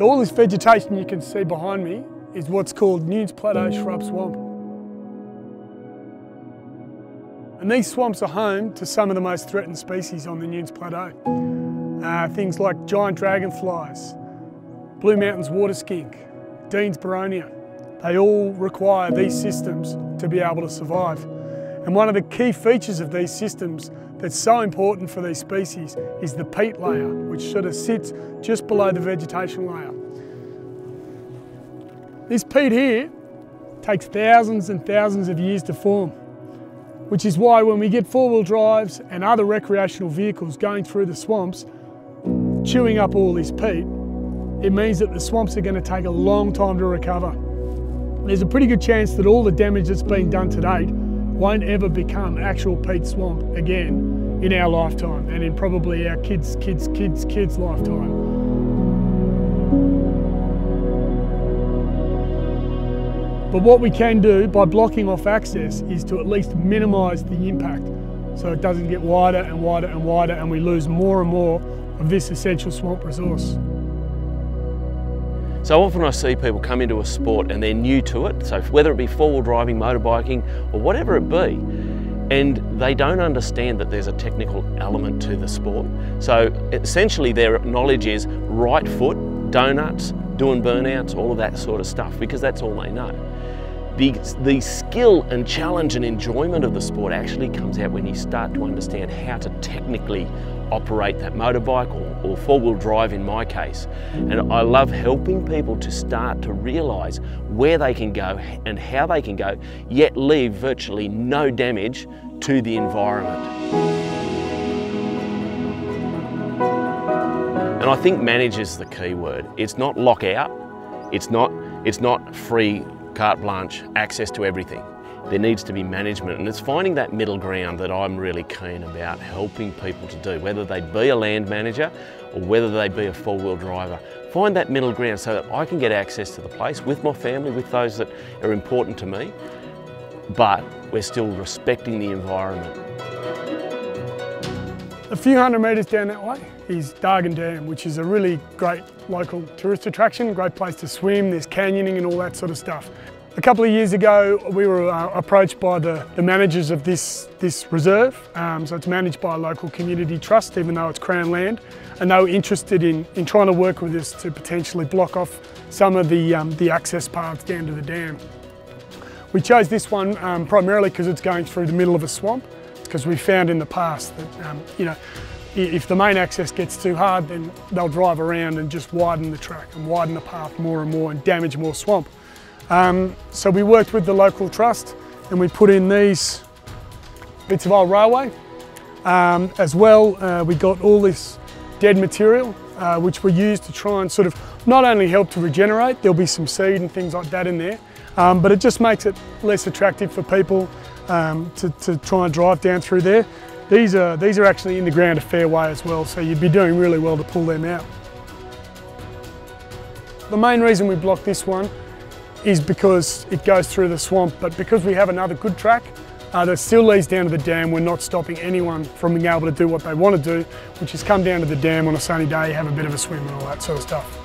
So all this vegetation you can see behind me is what's called Newnes Plateau Shrub Swamp. And these swamps are home to some of the most threatened species on the Newnes Plateau. Uh, things like giant dragonflies, Blue Mountains water skink, Deane's boronia. They all require these systems to be able to survive. And one of the key features of these systems that's so important for these species is the peat layer, which sort of sits just below the vegetation layer. This peat here takes thousands and thousands of years to form, which is why when we get four-wheel drives and other recreational vehicles going through the swamps, chewing up all this peat, it means that the swamps are going to take a long time to recover. There's a pretty good chance that all the damage that's been done to date won't ever become actual peat swamp again in our lifetime and in probably our kids, kids, kids, kids' lifetime. But what we can do by blocking off access is to at least minimise the impact so it doesn't get wider and wider and wider and we lose more and more of this essential swamp resource. So often I see people come into a sport and they're new to it, so whether it be four-wheel driving, motorbiking or whatever it be, and they don't understand that there's a technical element to the sport. So essentially their knowledge is right foot, donuts, doing burnouts, all of that sort of stuff, because that's all they know. The, the skill and challenge and enjoyment of the sport actually comes out when you start to understand how to technically operate that motorbike or, or four-wheel drive in my case. And I love helping people to start to realise where they can go and how they can go, yet leave virtually no damage to the environment. And I think manage is the key word. It's not lock out, it's not, it's not free carte blanche access to everything. There needs to be management and it's finding that middle ground that I'm really keen about helping people to do, whether they be a land manager or whether they be a four-wheel driver. Find that middle ground so that I can get access to the place with my family, with those that are important to me, but we're still respecting the environment. A few hundred metres down that way is Dargan Dam, which is a really great local tourist attraction, great place to swim, there's canyoning and all that sort of stuff. A couple of years ago, we were uh, approached by the, the, managers of this, this reserve. Um, so it's managed by a local community trust, even though it's Crown land. And they were interested in, in trying to work with us to potentially block off some of the, um, the access paths down to the dam. We chose this one um, primarily because it's going through the middle of a swamp because we found in the past that, um, you know, if the main access gets too hard, then they'll drive around and just widen the track and widen the path more and more and damage more swamp. Um, so we worked with the local trust and we put in these bits of old railway. Um, as well, uh, we got all this dead material, uh, which we used to try and sort of not only help to regenerate, there'll be some seed and things like that in there, um, but it just makes it less attractive for people um, to, to try and drive down through there. These are, these are actually in the ground a fair way as well, so you'd be doing really well to pull them out. The main reason we blocked this one is because it goes through the swamp, but because we have another good track uh, that still leads down to the dam, we're not stopping anyone from being able to do what they want to do, which is come down to the dam on a sunny day, have a bit of a swim and all that sort of stuff.